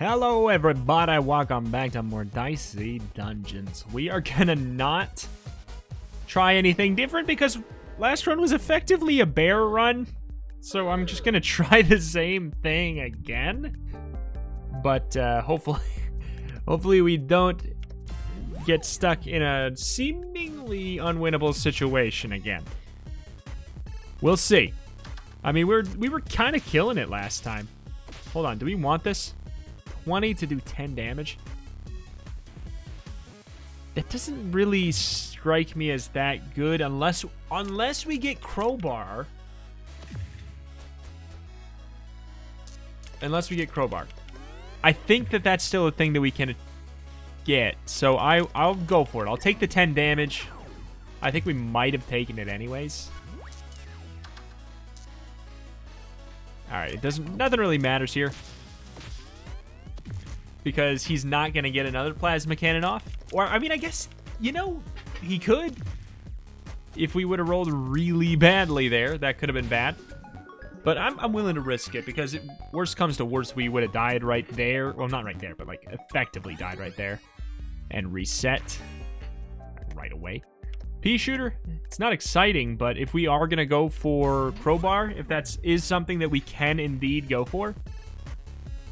Hello everybody, welcome back to more Dicey Dungeons. We are gonna not try anything different because last run was effectively a bear run. So I'm just gonna try the same thing again. But uh, hopefully, hopefully we don't get stuck in a seemingly unwinnable situation again. We'll see. I mean, we're we were kind of killing it last time. Hold on, do we want this? 20 to do 10 damage? That doesn't really strike me as that good unless unless we get crowbar. Unless we get crowbar. I think that that's still a thing that we can get. So I I'll go for it. I'll take the 10 damage. I think we might have taken it anyways. All right, it doesn't nothing really matters here because he's not going to get another plasma cannon off. Or, I mean, I guess, you know, he could. If we would have rolled really badly there, that could have been bad. But I'm, I'm willing to risk it because it, worst comes to worst, we would have died right there. Well, not right there, but like effectively died right there. And reset right away. Pea shooter, it's not exciting, but if we are going to go for crowbar, if that's is something that we can indeed go for,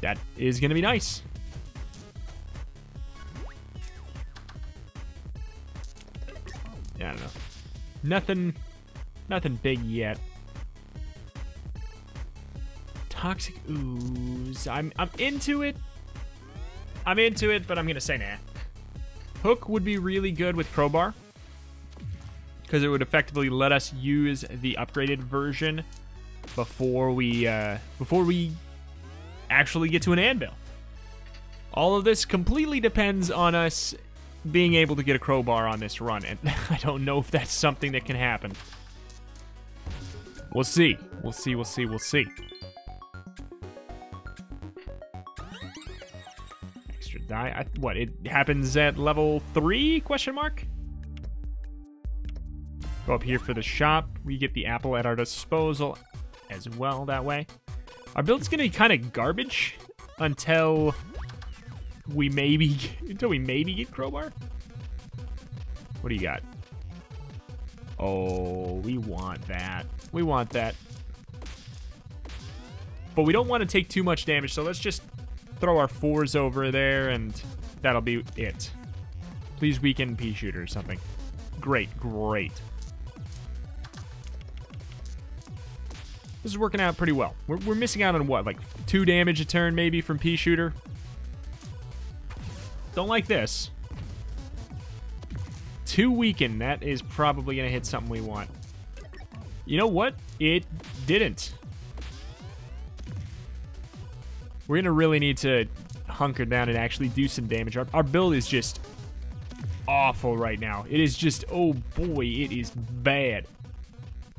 that is going to be nice. I don't know. Nothing, nothing big yet. Toxic ooze. I'm, I'm into it. I'm into it, but I'm gonna say nah. Hook would be really good with crowbar because it would effectively let us use the upgraded version before we uh, before we actually get to an anvil. All of this completely depends on us being able to get a crowbar on this run, and I don't know if that's something that can happen. We'll see. We'll see, we'll see, we'll see. Extra die. I, what, it happens at level 3, question mark? Go up here for the shop. We get the apple at our disposal as well that way. Our build's going to be kind of garbage until we maybe until we maybe get crowbar. What do you got? Oh, we want that. We want that. But we don't want to take too much damage, so let's just throw our fours over there, and that'll be it. Please weaken pea shooter or something. Great, great. This is working out pretty well. We're, we're missing out on what, like two damage a turn maybe from pea shooter? Don't like this. Two weaken. That is probably going to hit something we want. You know what? It didn't. We're going to really need to hunker down and actually do some damage. Our, our build is just awful right now. It is just, oh boy, it is bad.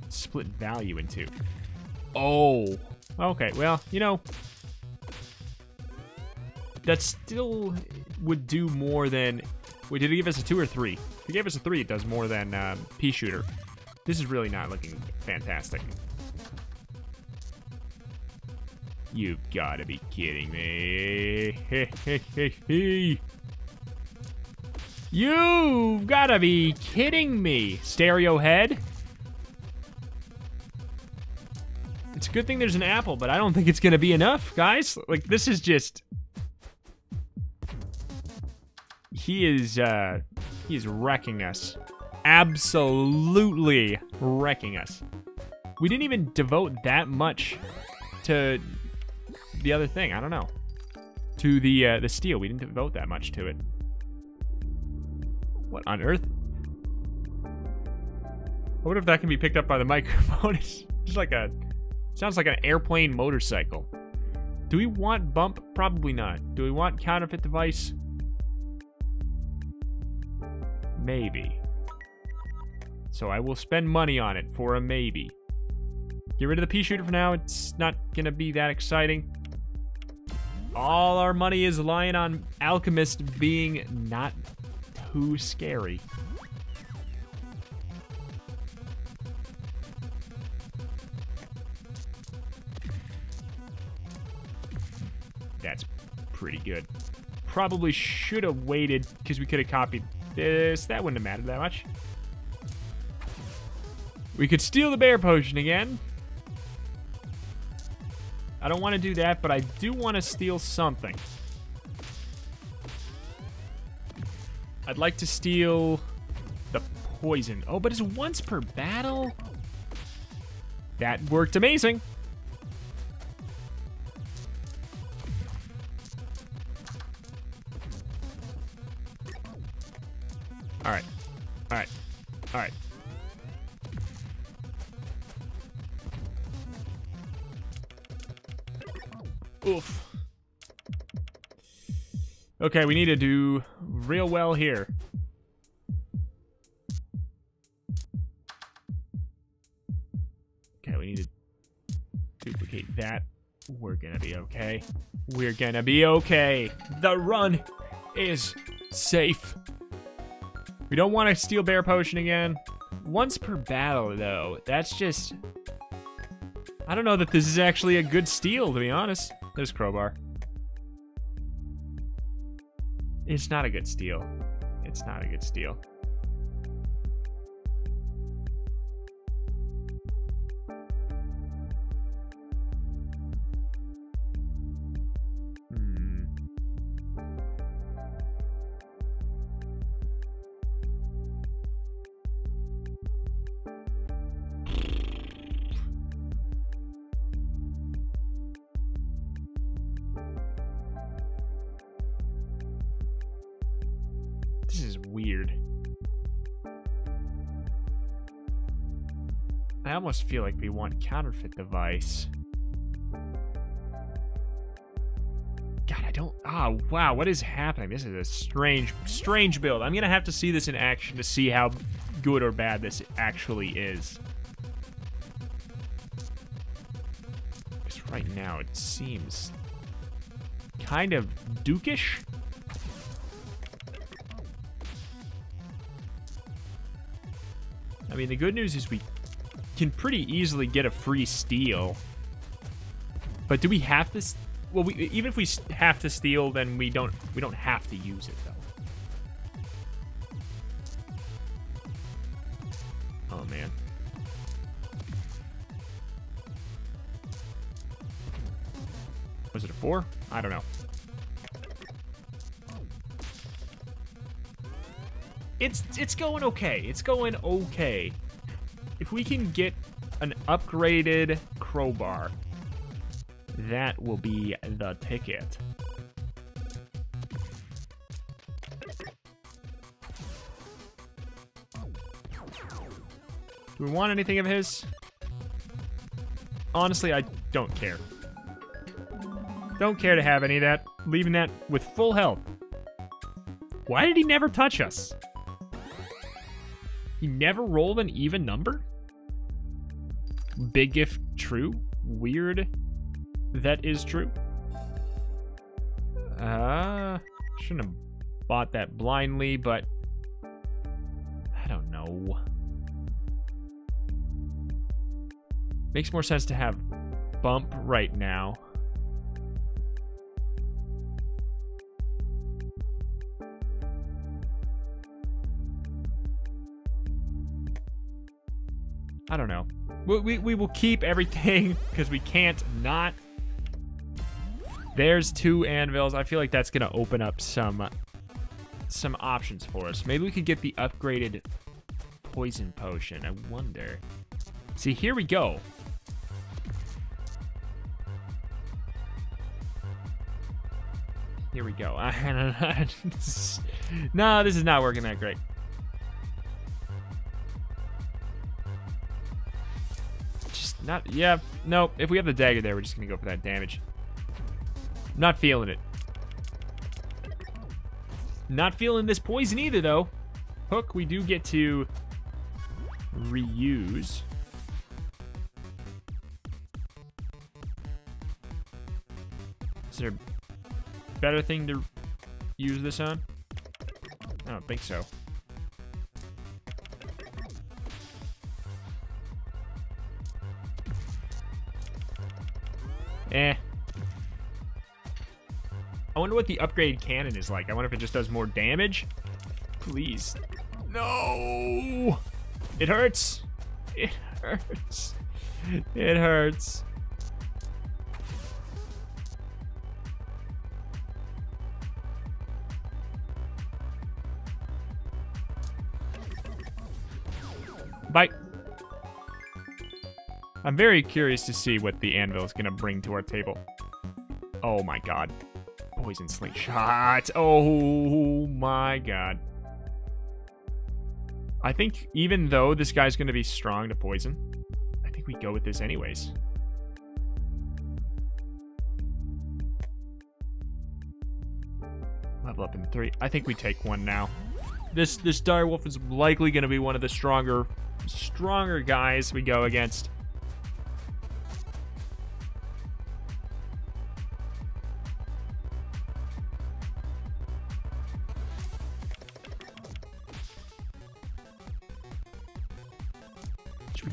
Split value in two. Oh. Okay, well, you know, that still would do more than... Wait, did he give us a two or three? If he gave us a three, it does more than um, Pea Shooter. This is really not looking fantastic. You've got to be kidding me. You've got to be kidding me, Stereo Head. It's a good thing there's an apple, but I don't think it's going to be enough, guys. Like, this is just... he is uh he is wrecking us. Absolutely wrecking us. We didn't even devote that much to the other thing. I don't know. To the uh, the steel, we didn't devote that much to it. What on earth? I wonder if that can be picked up by the microphone. it's just like a sounds like an airplane motorcycle. Do we want bump? Probably not. Do we want counterfeit device? Maybe. So I will spend money on it for a maybe. Get rid of the pea shooter for now. It's not going to be that exciting. All our money is lying on Alchemist being not too scary. That's pretty good. Probably should have waited because we could have copied this. That wouldn't have mattered that much. We could steal the bear potion again. I don't want to do that, but I do want to steal something. I'd like to steal the poison. Oh, but it's once per battle? That worked amazing. Oof. Okay, we need to do real well here. Okay, we need to duplicate that. We're gonna be okay. We're gonna be okay. The run is safe. We don't want to steal bear potion again. Once per battle, though. That's just... I don't know that this is actually a good steal, to be honest. There's crowbar. It's not a good steal. It's not a good steal. This is weird. I almost feel like we want counterfeit device. God, I don't. Ah, wow. What is happening? This is a strange, strange build. I'm gonna have to see this in action to see how good or bad this actually is. Because right now it seems kind of dukish. Mean, the good news is we can pretty easily get a free steal. But do we have to? Well, we, even if we have to steal, then we don't. We don't have to use it though. Oh man. Was it a four? I don't know. It's it's going okay. It's going okay. If we can get an upgraded crowbar, that will be the ticket. Do we want anything of his? Honestly, I don't care. Don't care to have any of that. Leaving that with full health. Why did he never touch us? He never rolled an even number? Big if true? Weird that is true? Uh, shouldn't have bought that blindly, but I don't know. Makes more sense to have bump right now. I don't know. We, we, we will keep everything because we can't not. There's two anvils. I feel like that's going to open up some some options for us. Maybe we could get the upgraded poison potion. I wonder. See, here we go. Here we go. no, this is not working that great. Not, yeah, no. If we have the dagger there, we're just gonna go for that damage. Not feeling it. Not feeling this poison either, though. Hook, we do get to reuse. Is there a better thing to use this on? I don't think so. Wonder what the upgrade cannon is like. I wonder if it just does more damage. Please. No! It hurts. It hurts. It hurts. Bye. I'm very curious to see what the anvil is going to bring to our table. Oh my god. Poison slingshot. Oh my god. I think even though this guy's going to be strong to poison, I think we go with this anyways. Level up in three. I think we take one now. This this direwolf is likely going to be one of the stronger stronger guys we go against.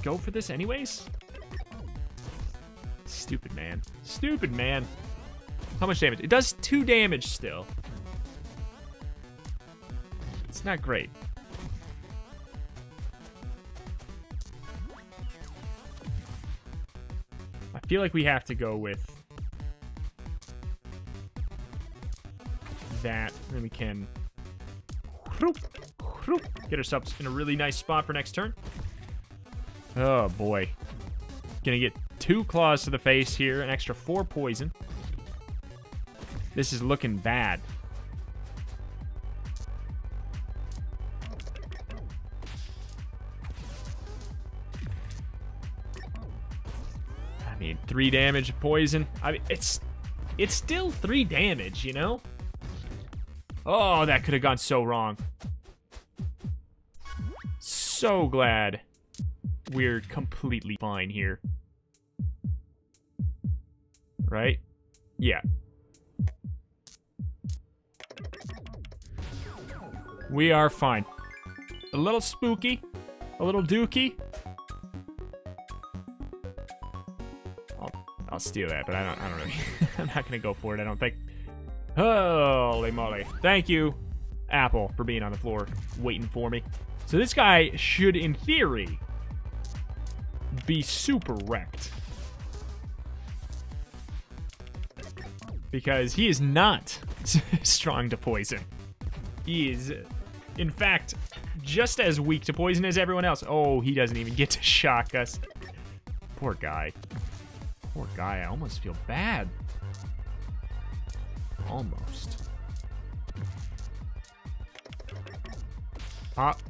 Go for this anyways? Stupid man. Stupid man. How much damage? It does two damage still. It's not great. I feel like we have to go with that. Then we can get ourselves in a really nice spot for next turn. Oh, boy. Gonna get two claws to the face here, an extra four poison. This is looking bad. I mean, three damage poison. I mean, it's it's still three damage, you know? Oh, that could have gone so wrong. So glad we're completely fine here. Right? Yeah. We are fine. A little spooky. A little dooky. I'll, I'll steal that, but I don't, I don't really... I'm not gonna go for it, I don't think. Holy moly. Thank you, Apple, for being on the floor waiting for me. So this guy should, in theory, be super wrecked. Because he is not strong to poison. He is, in fact, just as weak to poison as everyone else. Oh, he doesn't even get to shock us. Poor guy. Poor guy, I almost feel bad. Almost. Pop.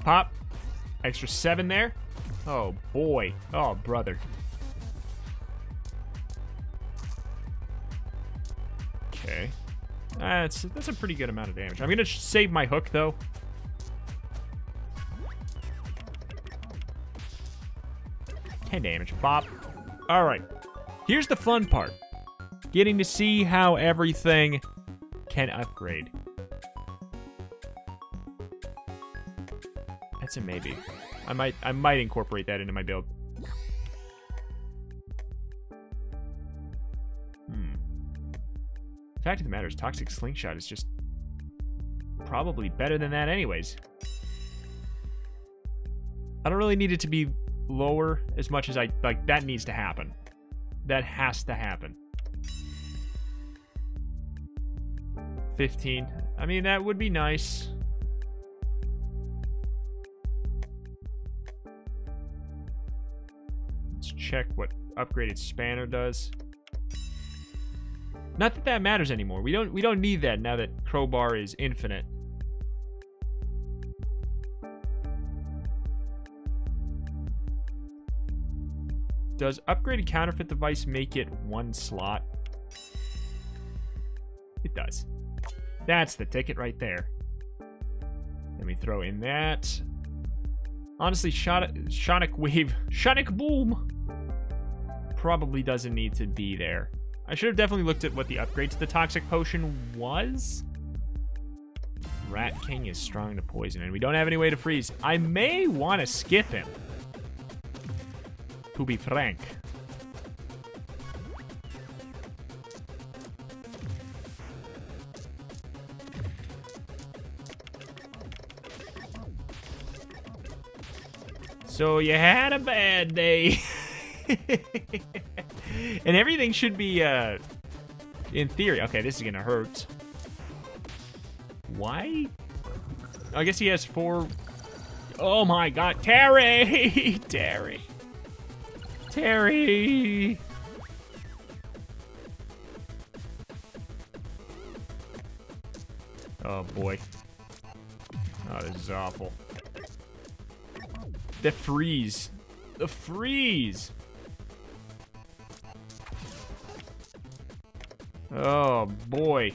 Pop. Extra seven there. Oh, boy. Oh, brother. Okay. Uh, that's, that's a pretty good amount of damage. I'm to save my hook, though. Ten damage. Bop. All right. Here's the fun part. Getting to see how everything can upgrade. That's a maybe. I might I might incorporate that into my build. Hmm. The fact of the matter is Toxic Slingshot is just probably better than that anyways. I don't really need it to be lower as much as I like that needs to happen. That has to happen. 15. I mean, that would be nice. Check what upgraded spanner does. Not that that matters anymore. We don't we don't need that now that crowbar is infinite. Does upgraded counterfeit device make it one slot? It does. That's the ticket right there. Let me throw in that. Honestly, Sonic Wave, Sonic Boom probably doesn't need to be there. I should have definitely looked at what the upgrade to the Toxic Potion was. Rat King is strong to poison, and we don't have any way to freeze. I may want to skip him. To be frank. So you had a bad day. and everything should be, uh, in theory. Okay, this is gonna hurt. Why? I guess he has four. Oh my god, Terry! Terry. Terry! Oh boy. Oh, this is awful. The freeze. The freeze! Oh, boy.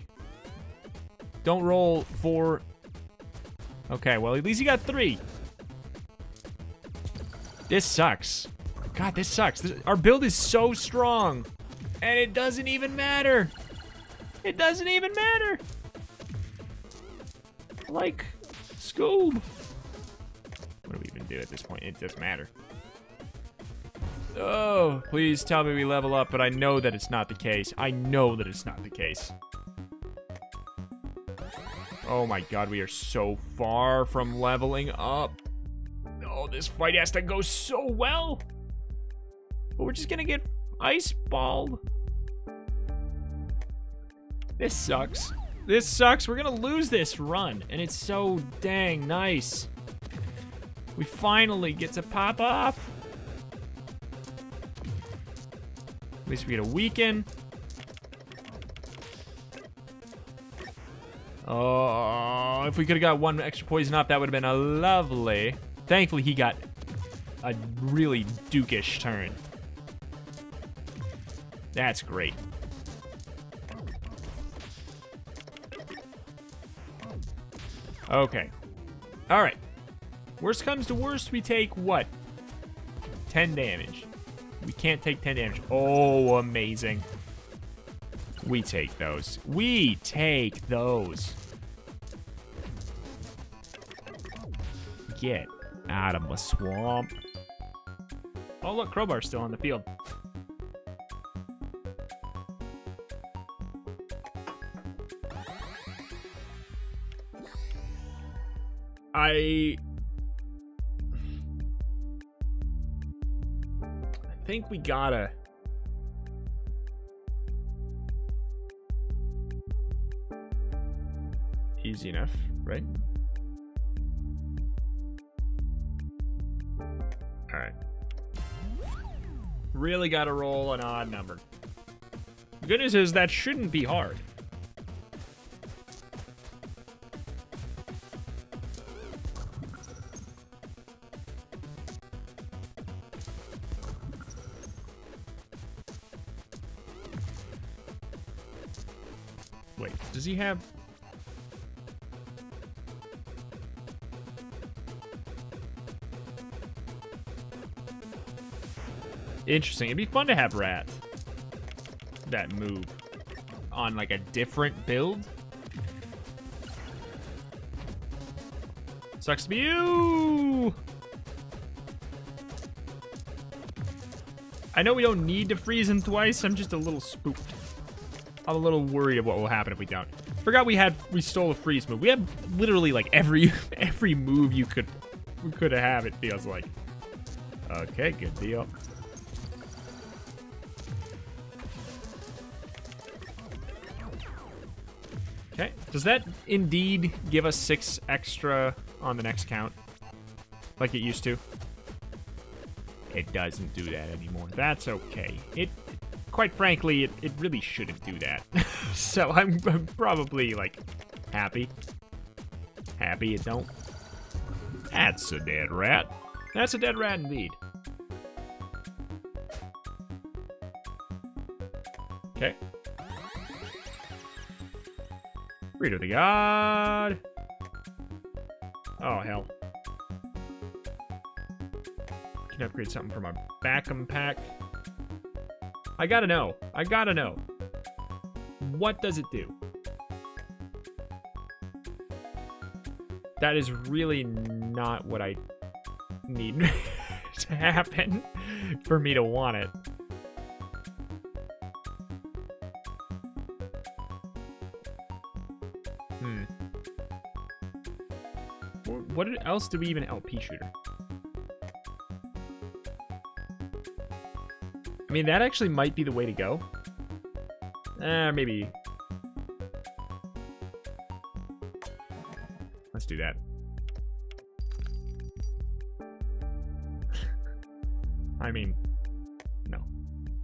Don't roll four. Okay, well, at least you got three. This sucks. God, this sucks. This, our build is so strong. And it doesn't even matter. It doesn't even matter. Like, Scoob. What do we even do at this point? It doesn't matter. Oh, please tell me we level up, but I know that it's not the case. I know that it's not the case. Oh my god, we are so far from leveling up. Oh, this fight has to go so well. But we're just gonna get ice balled. This sucks. This sucks. We're gonna lose this run, and it's so dang nice. We finally get to pop off. At least we get a weaken. Oh, if we could have got one extra poison up, that would have been a lovely. Thankfully, he got a really dukish turn. That's great. Okay. All right. Worst comes to worst, we take what? 10 damage. We can't take 10 damage. Oh, amazing. We take those. We take those. Get out of my swamp. Oh, look, Crowbar's still on the field. I think we gotta. Easy enough, right? Alright. Really gotta roll an odd number. The good news is that shouldn't be hard. Wait, does he have... Interesting. It'd be fun to have Rat. That move. On, like, a different build. Sucks to be you! I know we don't need to freeze him twice. I'm just a little spooked. I'm a little worried of what will happen if we don't. Forgot we had we stole a freeze move. We have literally like every every move you could we could have. It feels like. Okay, good deal. Okay, does that indeed give us six extra on the next count, like it used to? It doesn't do that anymore. That's okay. It quite frankly, it, it really shouldn't do that. so I'm, I'm probably, like, happy. Happy it don't. That's a dead rat. That's a dead rat indeed. Okay. Read of the God. Oh, hell. Can upgrade something from our Backum pack. I gotta know. I gotta know. What does it do? That is really not what I need to happen for me to want it. Hmm. What else do we even LP shooter? I mean, that actually might be the way to go. Uh, maybe. Let's do that. I mean, no.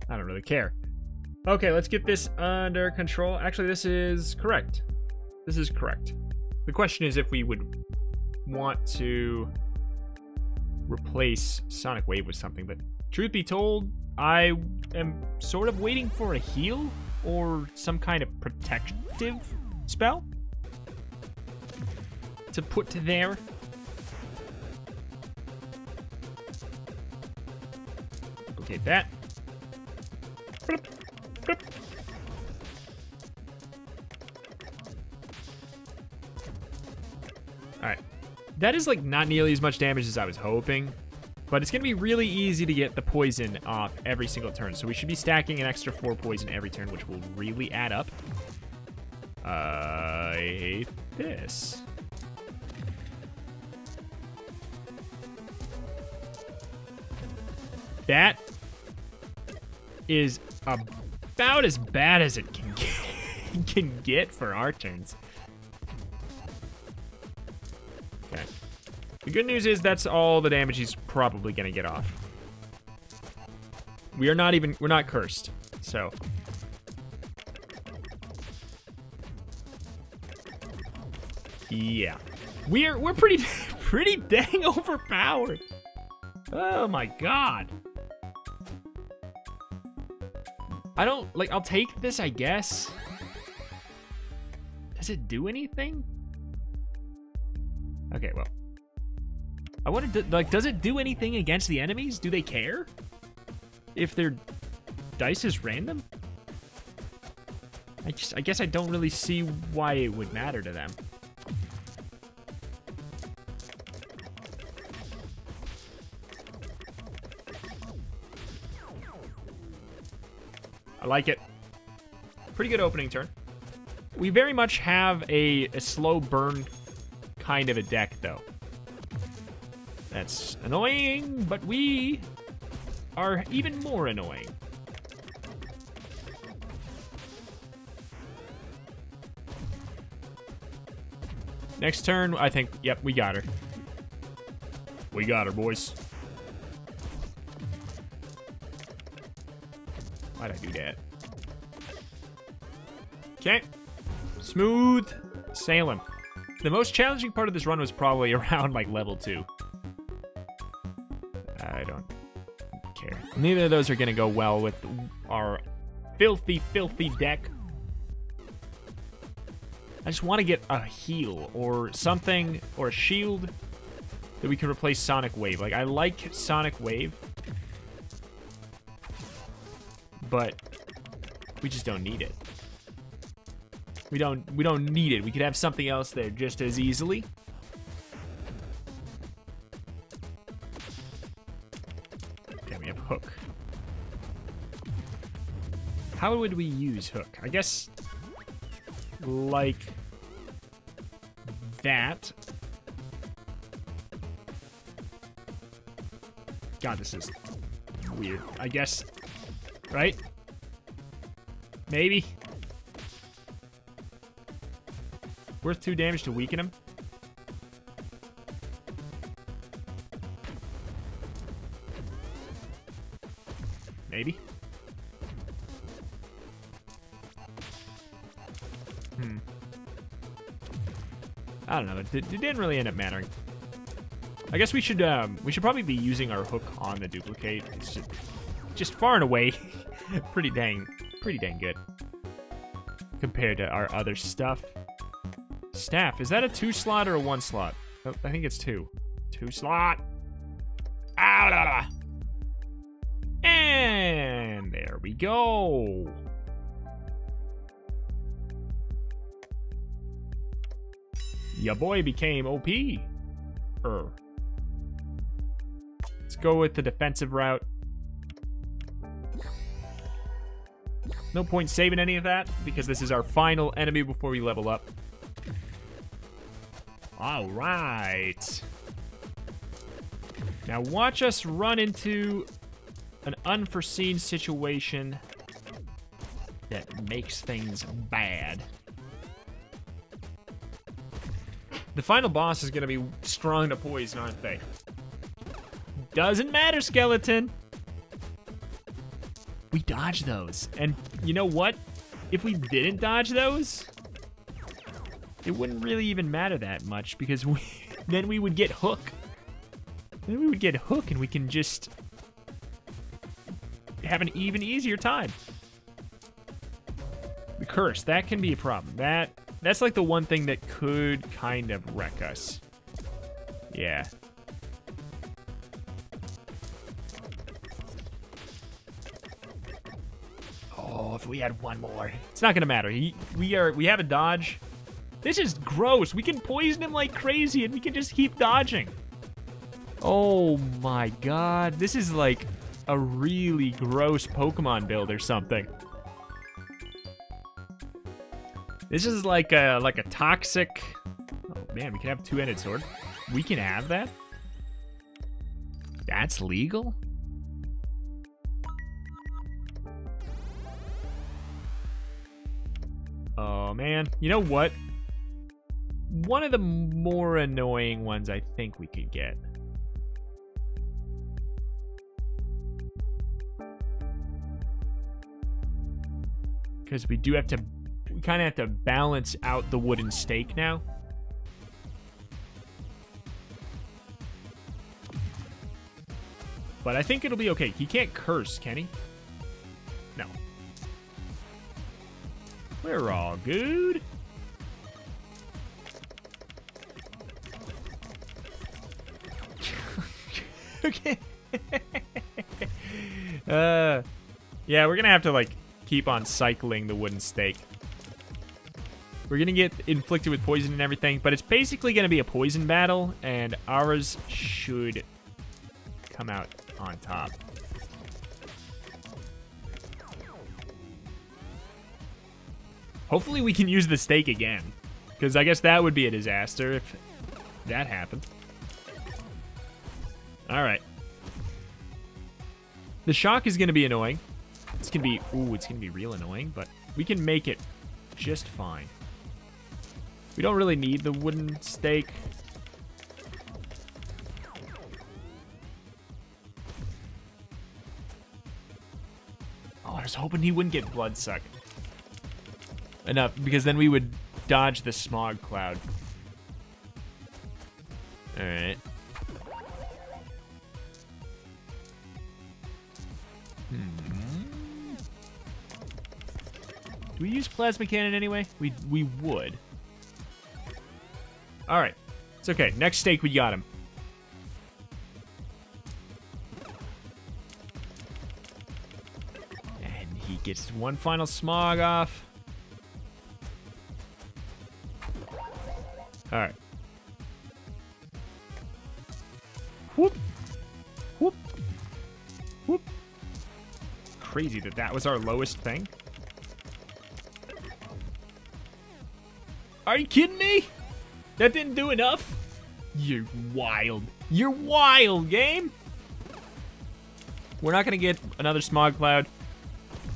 I don't really care. Okay, let's get this under control. Actually, this is correct. This is correct. The question is if we would want to replace Sonic Wave with something, but truth be told, I am sort of waiting for a heal or some kind of protective spell to put there. Duplicate that. Alright. That is like not nearly as much damage as I was hoping. But it's going to be really easy to get the poison off every single turn. So we should be stacking an extra 4 poison every turn, which will really add up. I hate this. That is about as bad as it can get, can get for our turns. Good news is that's all the damage he's probably to get off. We are not even, we're not cursed, so. Yeah. We're, we're pretty, pretty dang overpowered. Oh my god. I don't, like, I'll take this, I guess. Does it do anything? Okay, well. I wanted to, like, does it do anything against the enemies? Do they care? If their dice is random? I just, I guess I don't really see why it would matter to them. I like it. Pretty good opening turn. We very much have a, a slow burn kind of a deck, though. That's annoying, but we are even more annoying. Next turn, I think, yep, we got her. We got her, boys. Why'd I do that? Okay. Smooth sailing. The most challenging part of this run was probably around, like, level 2. Neither of those are going to go well with our filthy, filthy deck. I just want to get a heal or something, or a shield that we can replace Sonic Wave. Like, I like Sonic Wave, but we just don't need it. We don't we don't need it. We could have something else there just as easily. How would we use Hook? I guess like that. God, this is weird. I guess, right? Maybe. Worth two damage to weaken him. I don't know. It, it, didn't really end up mattering. I guess we should um, we should probably be using our hook on the duplicate. It's just, just far and away pretty dang pretty dang good compared to our other stuff. Staff, is that a two slot or a one slot? Oh, I think it's two. Two slot. Ah, and there we go. Ya boy became OP. Er. Let's go with the defensive route. No point saving any of that, because this is our final enemy before we level up. All right. Now watch us run into an unforeseen situation that makes things bad. The final boss is going to be strong to poison, aren't they? Doesn't matter, skeleton. We dodge those. And you know what? If we didn't dodge those, it wouldn't really even matter that much because we, then we would get hook. Then we would get hook and we can just have an even easier time. The curse, that can be a problem. That that's like the one thing that could kind of wreck us. Yeah. Oh, if we had one more. It's not gonna matter. He, we are we have a dodge. This is gross. We can poison him like crazy and we can just keep dodging. Oh my god. This is like a really gross Pokemon build or something. This is like a like a toxic. Oh man, we can have two-handed sword. We can have that. That's legal. Oh man, you know what? One of the more annoying ones I think we could get. Because we do have to we kind of have to balance out the wooden stake now. But I think it'll be okay. He can't curse, can he? No. We're all good. okay. uh, yeah, we're gonna have to like keep on cycling the wooden stake. We're going to get inflicted with poison and everything, but it's basically going to be a poison battle, and ours should come out on top. Hopefully we can use the stake again, because I guess that would be a disaster if that happened. All right. The shock is going to be annoying. It's going to be, ooh, it's going to be real annoying, but we can make it just fine. We don't really need the wooden stake. Oh, I was hoping he wouldn't get bloodsuck. Enough, because then we would dodge the smog cloud. Alright. Hmm. Do we use plasma cannon anyway? We we would. All right. It's okay. Next stake, we got him. And he gets one final smog off. All right. Whoop. Whoop. Whoop. Crazy that that was our lowest thing. Are you kidding me? That didn't do enough? You're wild. You're wild, game. We're not to get another smog cloud.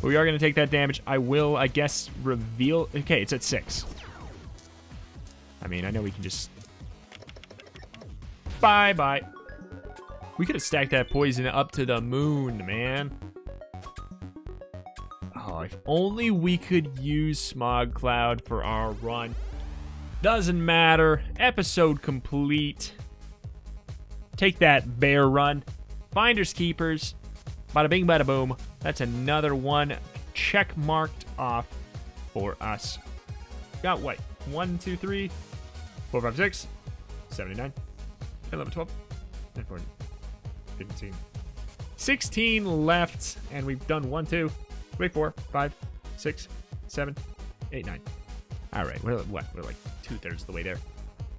But we are to take that damage. I will, I guess, reveal... Okay, it's at six. I mean, I know we can just... Bye-bye. We could have stacked that poison up to the moon, man. Oh, if only we could use Smog Cloud for our run. Doesn't matter. Episode complete. Take that, bear run. Finders keepers. Bada bing, bada boom. That's another one check marked off for us. Got what? 1, 2, 3, 4, 5, 6, 79, 11, 12, 14, 15, 16 left. And we've done 1, 2, 3, 4, 5, 6, 7, 8, 9. All right, we're what? We're like two thirds of the way there,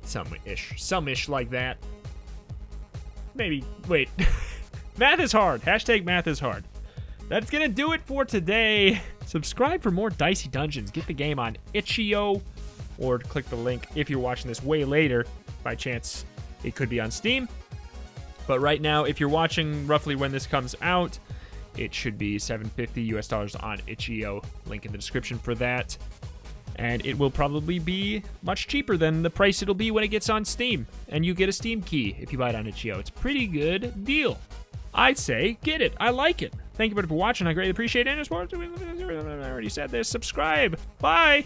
some ish, some ish like that. Maybe. Wait, math is hard. Hashtag math is hard. That's gonna do it for today. Subscribe for more Dicey Dungeons. Get the game on itch.io, or click the link if you're watching this way later. By chance, it could be on Steam. But right now, if you're watching roughly when this comes out, it should be 750 US dollars on itch.io. Link in the description for that. And it will probably be much cheaper than the price it'll be when it gets on Steam. And you get a Steam key if you buy it on itch.io. It's pretty good deal. I'd say get it. I like it. Thank you for watching. I greatly appreciate it. I already said this, subscribe. Bye.